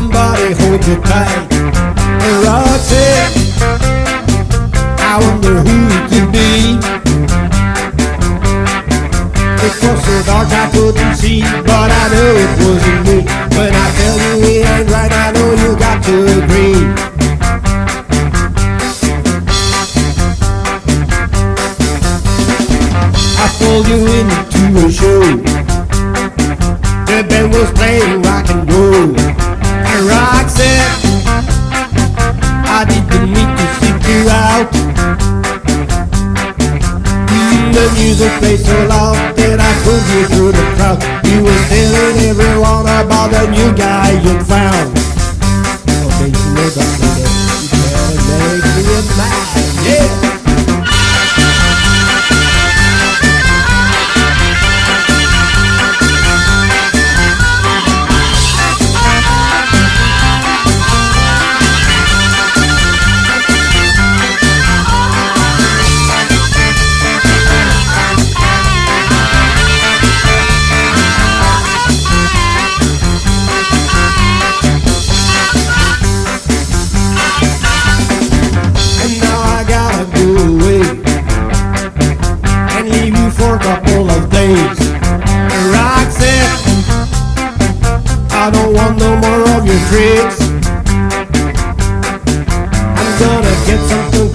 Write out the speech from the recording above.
hold you tight. Roxette, I wonder who it could be. It was so dark I couldn't see, but I know it wasn't me. When I tell you it ain't right, I know you got to agree. I pulled you into a show. The band was playing rock and music played so loud that I pulled you through the crowd. You were telling everyone about the new guy you'd found. More of your tricks. I'm gonna get some